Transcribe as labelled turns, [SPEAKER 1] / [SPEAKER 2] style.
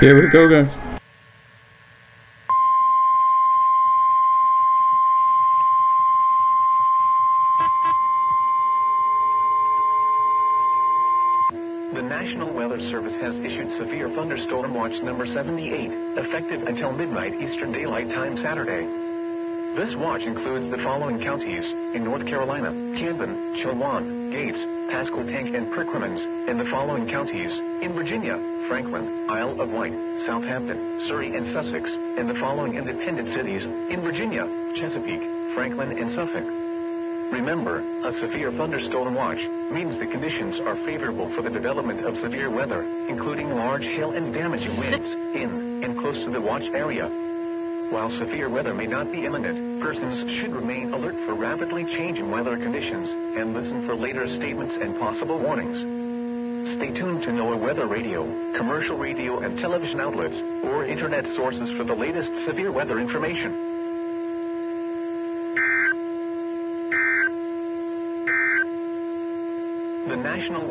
[SPEAKER 1] Here we go, guys.
[SPEAKER 2] The National Weather Service has issued severe thunderstorm watch number 78, effective until midnight Eastern Daylight Time Saturday. This watch includes the following counties in North Carolina, Camden, Chowan, Gates, Pasquotank, and Perquimans, and the following counties in Virginia, Franklin, Isle of Wight, Southampton, Surry, and Sussex, and the following independent cities in Virginia, Chesapeake, Franklin, and Suffolk. Remember, a severe thunderstorm watch means the conditions are favorable for the development of severe weather, including large hail and damaging winds in and close to the watch area. While severe weather may not be imminent, persons should remain alert for rapidly changing weather conditions and listen for later statements and possible warnings. Stay tuned to NOAA Weather Radio, commercial radio and television outlets, or internet sources for the latest severe weather information. The National